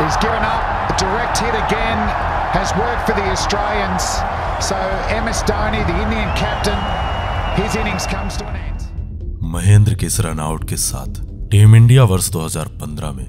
He's given up. A direct hit again has worked for the Australians. So MS Dhoni, the Indian captain, his innings comes to an end. Mahendra के इस runout के साथ team India वर्ष 2015 में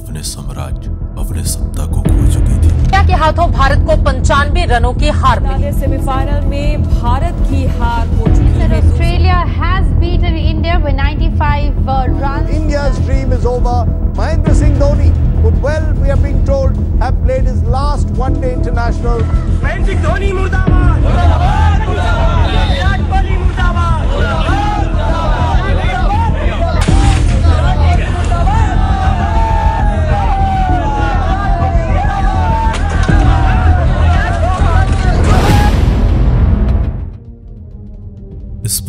अपने साम्राज्य अपने सत्ता को खो चुकी थी। इंडिया के हाथों भारत को पंचानवे रनों की हार मिली। सेमीफाइनल में भारत की हार हो चुकी है Australia has beaten India with 95 run India dream is over Mahendra Singh Dhoni good well we are being told have played his last one day international Mahendra Singh Dhoni मुर्दाबाद मुर्दाबाद मुर्दाबाद विराट कोहली मुर्दाबाद मुर्दाबाद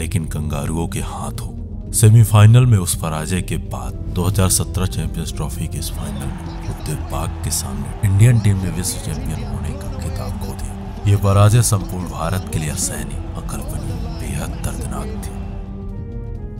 लेकिन कंगारुओं के हाथ हो। सेमीफाइनल में उस पराजय के बाद 2017 चैंपियंस ट्रॉफी के इस फाइनल में रुकते पाक के सामने इंडियन टीम ने विश्व चैंपियन होने का खिताब खो दिया। ये पराजय संपूर्ण भारत के लिए असहनीय, अकल्पनीय, बेहद दर्दनाक थी।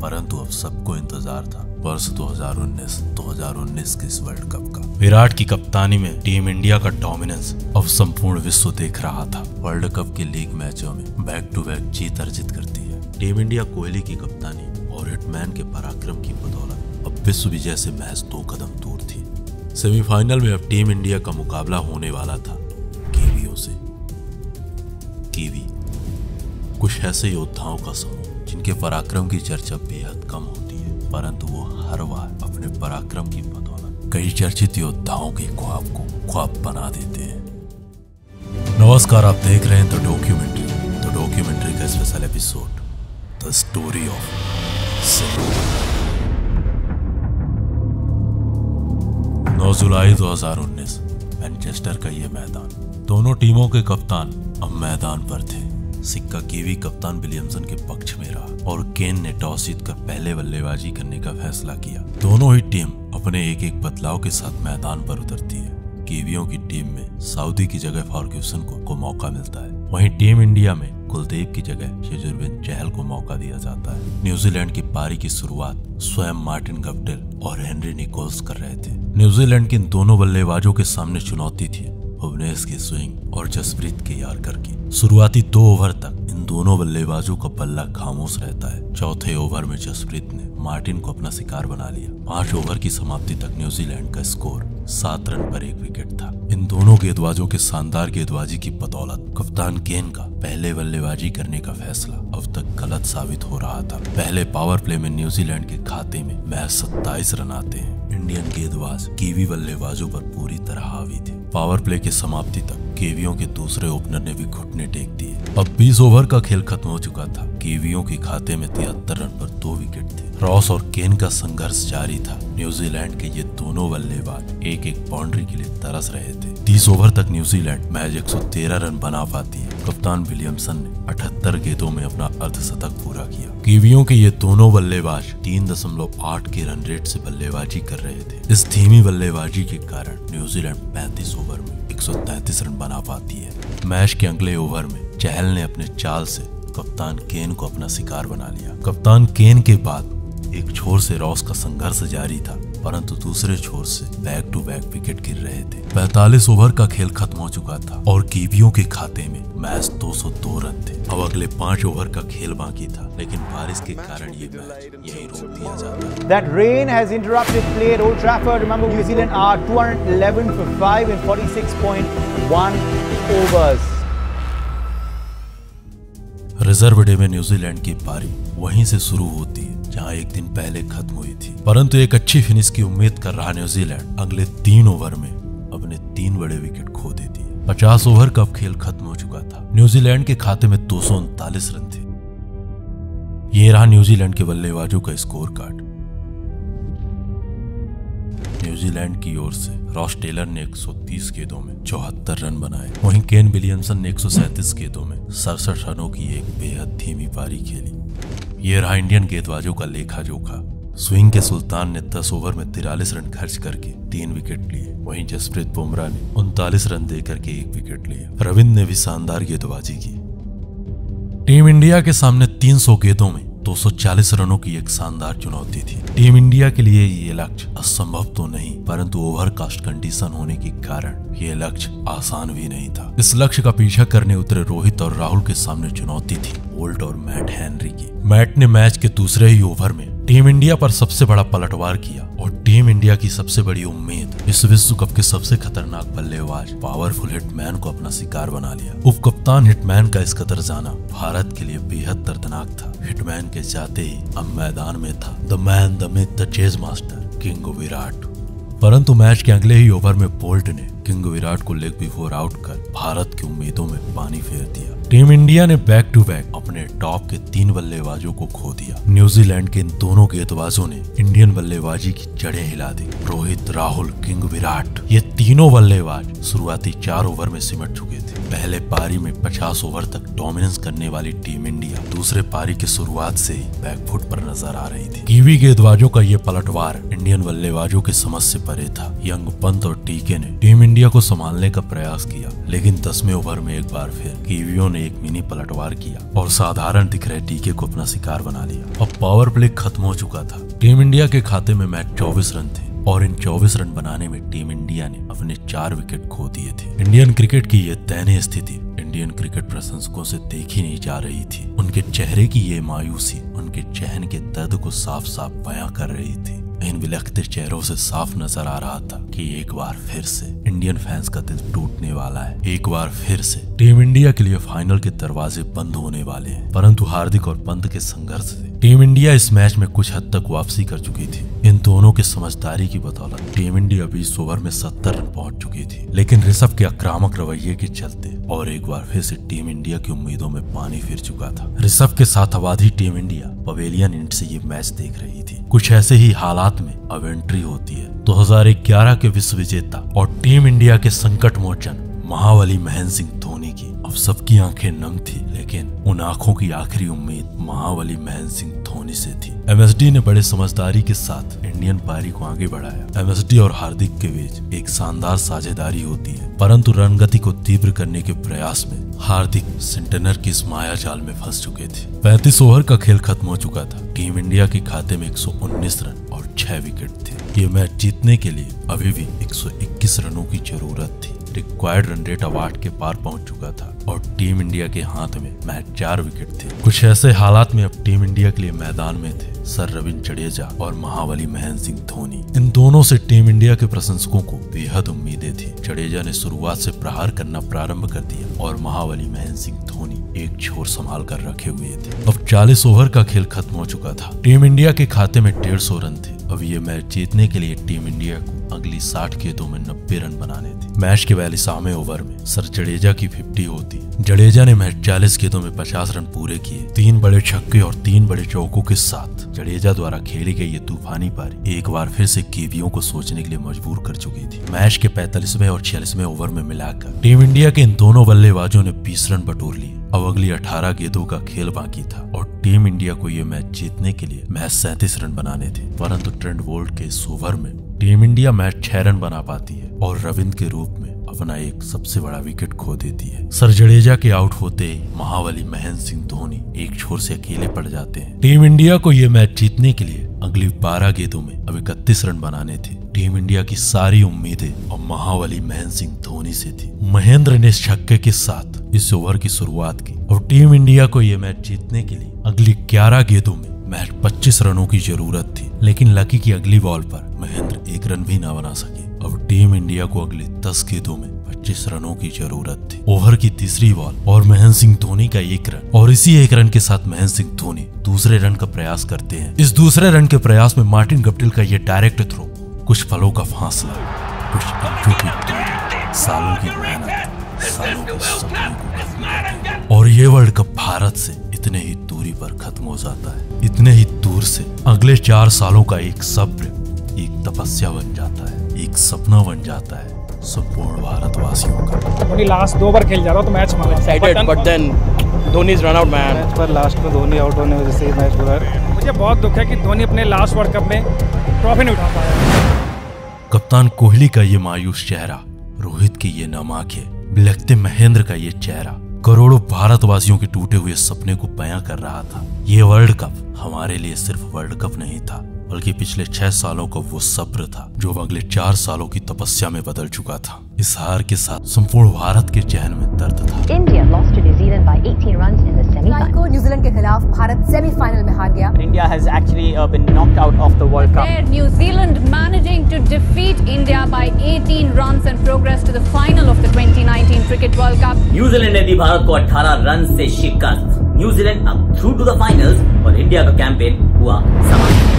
परंतु अब सबको इंतज़ार था वर्ष 2019 2019 के इस वर्ल्ड कप का। विराट की कप्तानी में टीम इंडिया का डोमिनेंस अब संपूर्ण विश्व देख रहा था। वर्ल्ड कप के लीग मैचों में बैक टू बैक जीत अर्जित करती है। टीम इंडिया कोहली की कप्तानी और हिटमैन के पराक्रम की बदौलत। अब विश्व विजय से महज दो कदम दूर थी। सेमीफाइनल में अब टीम इंडिया का मुकाबला होने वाला था कीवियों से। कीवी, कुछ ऐसे योद्धाओं का समूह, जिनके पराक्रम की चर्चा बेहद कम होती है, परंतु वो हर बार अपने पराक्रम की बदौलत कई चर्चित योद्धाओं के ख्वाब को ख्वाब बना देते हैं। नमस्कार, आप देख रहे हैं द डॉक्यूमेंट्री द डॉक्यूमेंट्री का special episode the story of नौ जुलाई 2019 मैनचेस्टर का ये मैदान। दोनों टीमों के कप्तान अब मैदान पर थे। सिक्का कीवी कप्तान विलियमसन के पक्ष में रहा और केन ने टॉस जीतकर पहले बल्लेबाजी करने का फैसला किया। दोनों ही टीम अपने एक एक बदलाव के साथ मैदान पर उतरती है। कीवियों की टीम में सऊदी की जगह फॉर्ग्यूसन को, को मौका मिलता है। वहीं टीम इंडिया में कुलदीप की जगह शिजुरबिन चहल को मौका दिया जाता है। न्यूजीलैंड की पारी की शुरुआत स्वयं मार्टिन गप्टिल और हेनरी निकोल्स कर रहे थे। न्यूजीलैंड के इन दोनों बल्लेबाजों के सामने चुनौती थी भुवनेश की स्विंग और जसप्रीत के यारकर की। शुरुआती दो ओवर तक इन दोनों बल्लेबाजों का बल्ला खामोश रहता है। चौथे ओवर में जसप्रीत ने मार्टिन को अपना शिकार बना लिया। पाँच ओवर की समाप्ति तक न्यूजीलैंड का स्कोर सात रन पर एक विकेट था। इन दोनों गेंदबाजों के शानदार गेंदबाजी की बदौलत कप्तान केन का पहले बल्लेबाजी करने का फैसला अब तक गलत साबित हो रहा था। पहले पावर प्ले में न्यूजीलैंड के खाते में महज सत्ताईस रन आते हैं। इंडियन गेंदबाज कीवी बल्लेबाजों पर पूरी तरह हावी थे। पावर प्ले के समाप्ति तक केवियों के दूसरे ओपनर ने भी घुटने टेक दिए। अब 20 ओवर का खेल खत्म हो चुका था। केवियों के खाते में तिहत्तर रन पर दो विकेट थे। रॉस और केन का संघर्ष जारी था। न्यूजीलैंड के ये दोनों बल्लेबाज एक एक बाउंड्री के लिए तरस रहे थे। 30 ओवर तक न्यूजीलैंड मैच 113 रन बना पाती है। कप्तान विलियमसन ने 78 गेंदों में अपना अर्धशतक पूरा किया। कीवियों के ये दोनों बल्लेबाज 3.8 के रन रेट से बल्लेबाजी कर रहे थे। इस धीमी बल्लेबाजी के कारण न्यूजीलैंड 35 ओवर में 133 रन बना पाती है। मैच के अगले ओवर में चहल ने अपने चाल से कप्तान केन को अपना शिकार बना लिया कप्तान केन के बाद एक छोर से रॉस का संघर्ष जारी था परंतु दूसरे छोर से बैक टू बैक विकेट गिर रहे थे 45 ओवर का खेल खत्म हो चुका था और कीवियों के खाते में मैच 202 रन थे अब अगले पाँच ओवर का खेल बाकी था लेकिन बारिश के कारण ये मैच यही रोक दिया जाता That rain has interrupted play at Old Trafford. Remember, New Zealand are 211 for 5 in 46.1 overs. Reserve day में न्यूजीलैंड की पारी वहीं से शुरू होती है, जहाँ एक दिन पहले खत्म हुई थी। परंतु एक अच्छी फिनिश की उम्मीद कर रहा न्यूजीलैंड अगले तीन ओवर में अपने तीन बड़े विकेट खो देती है। पचास ओवर का खेल खत्म हो चुका था। न्यूजीलैंड के खाते में दो सौ उनतालीस रन थे। ये रहा न्यूजीलैंड के बल्लेबाजों का स्कोर कार्ड न्यूजीलैंड की ओर से रॉस टेलर ने 130 गेंदों में चौहत्तर रन बनाए। वहीं केन विलियमसन ने 137 गेंदों में सड़सठ रनों की एक बेहद धीमी पारी खेली। ये रहा इंडियन गेंदबाजों का लेखा जोखा स्विंग के सुल्तान ने 10 ओवर में तिरालीस रन खर्च करके तीन विकेट लिए। वहीं जसप्रीत बुमराह ने उनतालीस रन देकर के एक विकेट लिए। रविंद्र ने भी शानदार गेंदबाजी की। टीम इंडिया के सामने 300 गेंदों में 240 रनों की एक शानदार चुनौती थी। टीम इंडिया के लिए ये लक्ष्य असंभव तो नहीं, परंतु ओवरकास्ट कंडीशन होने के कारण ये लक्ष्य आसान भी नहीं था। इस लक्ष्य का पीछा करने उतरे रोहित और राहुल के सामने चुनौती थी ओल्ट और मैट हेनरी की। मैट ने मैच के दूसरे ही ओवर में टीम इंडिया पर सबसे बड़ा पलटवार किया और टीम इंडिया की सबसे बड़ी उम्मीद, इस विश्व कप के सबसे खतरनाक बल्लेबाज पावरफुल हिटमैन को अपना शिकार बना लिया। उप कप्तान हिटमैन का इस कदर जाना भारत के लिए बेहद दर्दनाक था। हिटमैन के जाते ही अब मैदान में था। The man the myth the chase master king Virat परंतु मैच के अगले ही ओवर में बोल्ट ने किंग विराट को लेग बिफोर आउट कर भारत की उम्मीदों में पानी फेर दिया। टीम इंडिया ने बैक टू बैक अपने टॉप के तीन बल्लेबाजों को खो दिया। न्यूजीलैंड के इन दोनों गेंदबाजों ने इंडियन बल्लेबाजी की जड़ें हिला दी। रोहित, राहुल, किंग विराट, ये तीनों बल्लेबाज शुरुआती चार ओवर में सिमट चुके थे। पहले पारी में 50 ओवर तक डोमिनेंस करने वाली टीम इंडिया दूसरे पारी की शुरुआत से ही बैकफुट पर नज़र आ रही थी। कीवी गेंदबाजों का ये पलटवार इंडियन बल्लेबाजों की समझ से परे था। यंग पंत और टीके ने टीम इंडिया को संभालने का प्रयास किया, लेकिन दसवें ओवर में एक बार फिर कीवियों ने एक मिनी पलटवार किया और साधारण दिख रहे टीके को अपना शिकार बना लिया। अब पावर प्ले खत्म हो चुका था। टीम इंडिया के खाते में मैच चौबीस रन थे और इन 24 रन बनाने में टीम इंडिया ने अपने चार विकेट खो दिए थे। इंडियन क्रिकेट की ये दयनीय स्थिति इंडियन क्रिकेट प्रशंसकों से देखी नहीं जा रही थी। उनके चेहरे की ये मायूसी, उनके चहन के दर्द को साफ़ साफ़ बयां कर रही थी। इन विलखते चेहरों से साफ़ नज़र आ रहा था कि एक बार फिर से इंडियन फैंस का दिल टूटने वाला है। एक बार फिर से टीम इंडिया के लिए फाइनल के दरवाजे बंद होने वाले हैं। परंतु हार्दिक और पंत के संघर्ष से टीम इंडिया इस मैच में कुछ हद तक वापसी कर चुकी थी। इन दोनों के समझदारी की बदौलत टीम इंडिया बीस ओवर में सत्तर रन पहुँच चुकी थी। लेकिन ऋषभ के आक्रामक रवैये के चलते और एक बार फिर से टीम इंडिया की उम्मीदों में पानी फिर चुका था। ऋषभ के साथ आबादी टीम इंडिया, पवेलियन इंट से ये मैच देख रही थी। कुछ ऐसे ही हालात में अब एंट्री होती है। 2011 के विश्व विजेता और टीम इंडिया के संकट मोचन महावली महेंद्र सिंह अब सबकी आँखें नम थी, लेकिन उन आँखों की आखिरी उम्मीद महावली महेंद्र सिंह धोनी से थी। एमएसडी ने बड़े समझदारी के साथ इंडियन पारी को आगे बढ़ाया। एमएसडी और हार्दिक के बीच एक शानदार साझेदारी होती है, परंतु रणगति को तीव्र करने के प्रयास में हार्दिक सेंटेनर की इस माया जाल में फंस चुके थे। 35 ओवर का खेल खत्म हो चुका था। टीम इंडिया के खाते में 119 रन और 6 विकेट थे। ये मैच जीतने के लिए अभी भी 121 रनों की ज़रूरत थी। रिक्वायर्ड रन रेट अवार्ड के पार पहुँच चुका था और टीम इंडिया के हाथ में महज चार विकेट थे। कुछ ऐसे हालात में अब टीम इंडिया के लिए मैदान में थे सर रविंद्र जडेजा और महावली महेंद्र सिंह धोनी। इन दोनों से टीम इंडिया के प्रशंसकों को बेहद उम्मीदें थी। जडेजा ने शुरुआत से प्रहार करना प्रारंभ कर दिया और महावली महेंद्र सिंह धोनी एक छोर संभाल कर रखे हुए थे। अब 40 ओवर का खेल खत्म हो चुका था। टीम इंडिया के खाते में डेढ़ रन थे। अब ये मैच जीतने के लिए टीम इंडिया को अगली 60 गेंदों में 90 रन बनाने थे। मैच के पहले बयालीसवें ओवर में सर जडेजा की 50 होती। जडेजा ने मैच 40 गेंदों में 50 रन पूरे किए, तीन बड़े छक्के और तीन बड़े चौकों के साथ। जडेजा द्वारा खेली गई ये तूफानी पारी एक बार फिर से केवियों को सोचने के लिए मजबूर कर चुकी थी। मैच के पैंतालीसवें और छियालीसवें ओवर में मिलाकर टीम इंडिया के इन दोनों बल्लेबाजों ने बीस रन बटोर लिए। अब अगली 18 गेंदों का खेल बाकी था और टीम इंडिया को यह मैच जीतने के लिए मैच सैंतीस रन बनाने थे, परंतु ट्रेंड वोल्ट के इस ओवर में टीम इंडिया मैच छह रन बना पाती है और रविंद्र के रूप में अपना एक सबसे बड़ा विकेट खो देती है। सर जडेजा के आउट होते महावली महेंद्र सिंह, धोनी एक छोर से अकेले पड़ जाते हैं। टीम इंडिया को यह मैच जीतने के लिए अगली 12 गेंदों में अब इकतीस रन बनाने थे। टीम इंडिया की सारी उम्मीदें और महावली महेंद्र सिंह धोनी से थी। महेंद्र ने छक्के के साथ इस ओवर की शुरुआत की और टीम इंडिया को यह मैच जीतने के लिए अगली 11 गेंदों में मैच 25 रनों की ज़रूरत थी। लेकिन लकी की अगली बॉल पर महेंद्र एक रन भी ना बना सके अब टीम इंडिया को अगले 10 गेंदों में 25 रनों की ज़रूरत थी। ओवर की तीसरी बॉल और महेंद्र सिंह धोनी का एक रन और इसी एक रन के साथ महेंद्र सिंह धोनी दूसरे रन का प्रयास करते हैं। इस दूसरे रन के प्रयास में मार्टिन गप्टिल का यह डायरेक्ट थ्रो कुछ फलों का फासला कुछ इंचों की दूरी, सालों की मेहनत सालों के सपनों को। और ये वर्ल्ड कप भारत से इतने ही दूरी पर खत्म हो जाता है। इतने ही दूर से अगले चार सालों का एक सब्र एक तपस्या बन जाता है एक सपना बन जाता है संपूर्ण भारतवासियों का। धोनी लास्ट दो बार खेल जा रहा तो मैच मारा। Excited but then Dhoni is run out man match पर लास्ट में धोनी आउट होने वजह से मैच पूरा। मुझे बहुत दुख है कि धोनी अपने लास्ट वर्ल्ड कप में ट्रॉफी नहीं उठा पाया। कप्तान कोहली का ये मायूस चेहरा, रोहित की ये नम आँखें, बिलखते महेंद्र का ये चेहरा, करोड़ों भारतवासियों के टूटे हुए सपने को बयां कर रहा था। ये वर्ल्ड कप हमारे लिए सिर्फ़ वर्ल्ड कप नहीं था बल्कि पिछले छह सालों का वो सब्र था जो अगले चार सालों की तपस्या में बदल चुका था। इस हार के साथ संपूर्ण भारत के चयन में दर्द था। न्यूजीलैंड के खिलाफ भारत सेमीफाइनल में हार गया। India has actually been knocked out of the world cup New Zealand managing to defeat India by 18 run and progress to the final of the 2019 cricket world cup New Zealand ने भी भारत को 18 run से शिकस्त। New Zealand अब through to the finals और India का campaign हुआ समाप्त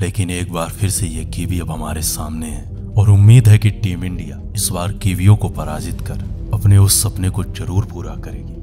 लेकिन एक बार फिर से ये कीवी अब हमारे सामने है और उम्मीद है कि टीम इंडिया इस बार कीवियों को पराजित कर अपने उस सपने को ज़रूर पूरा करेगी।